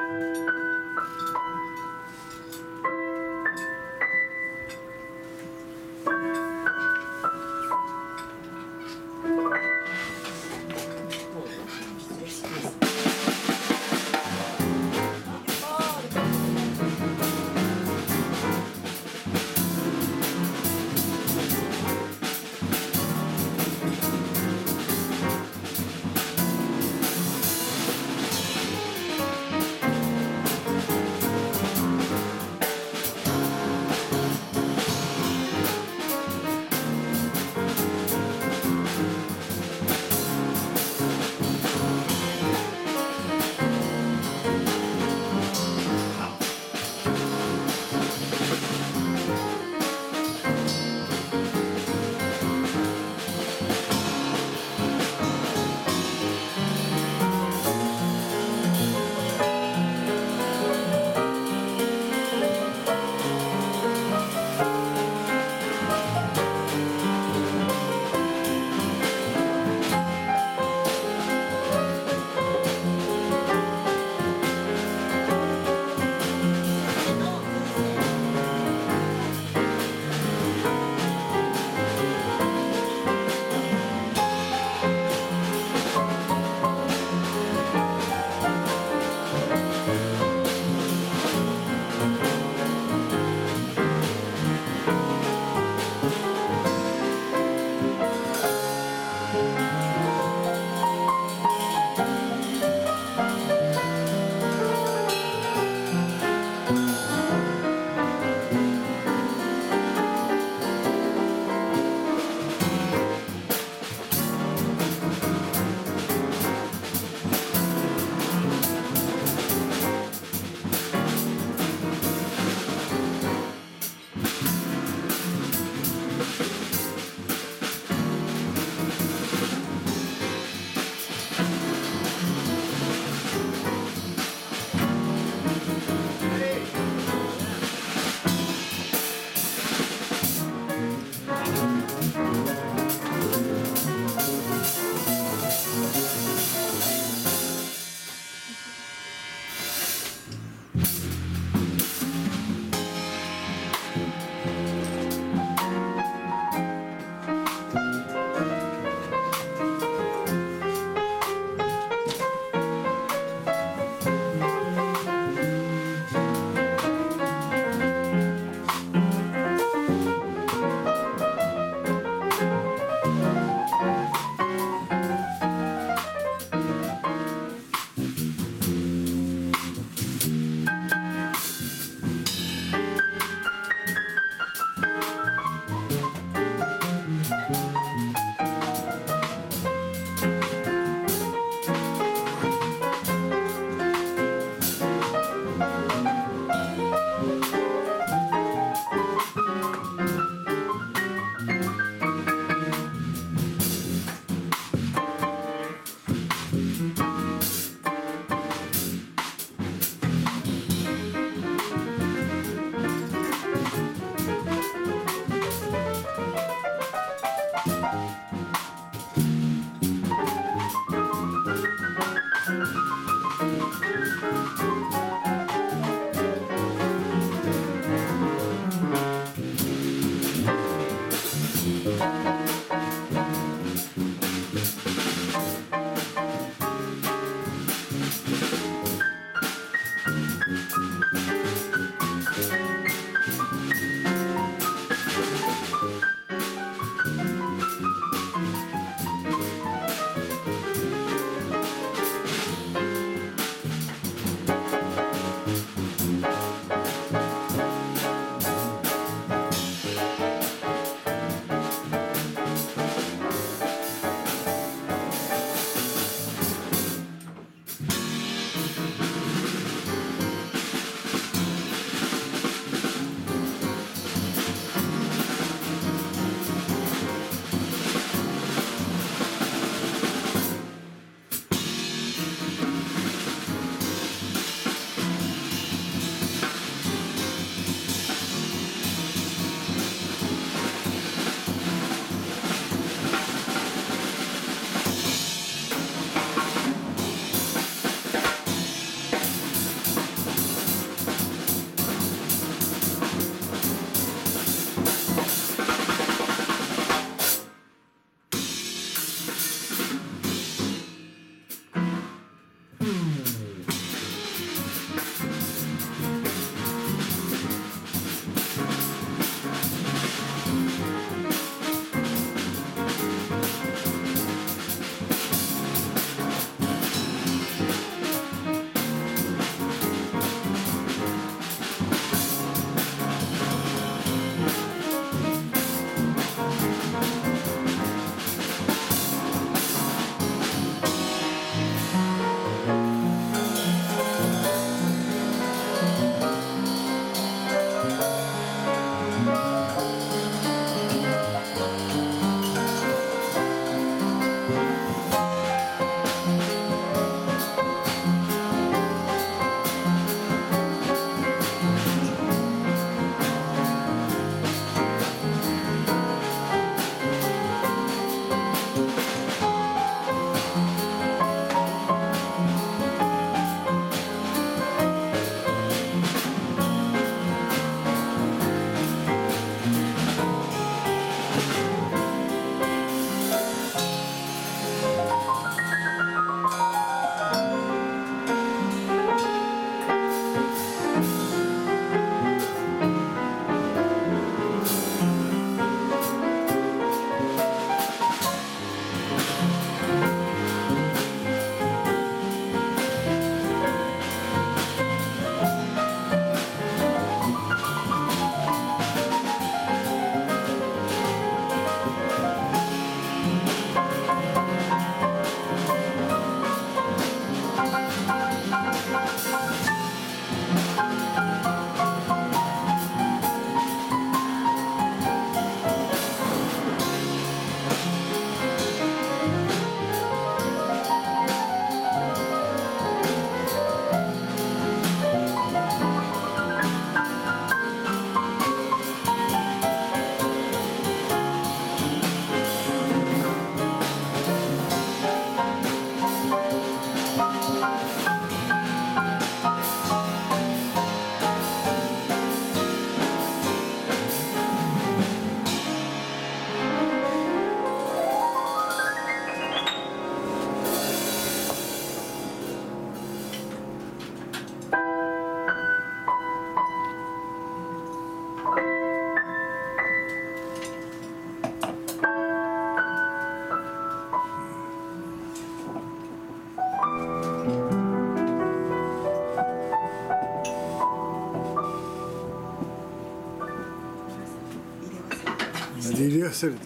Música ser ut.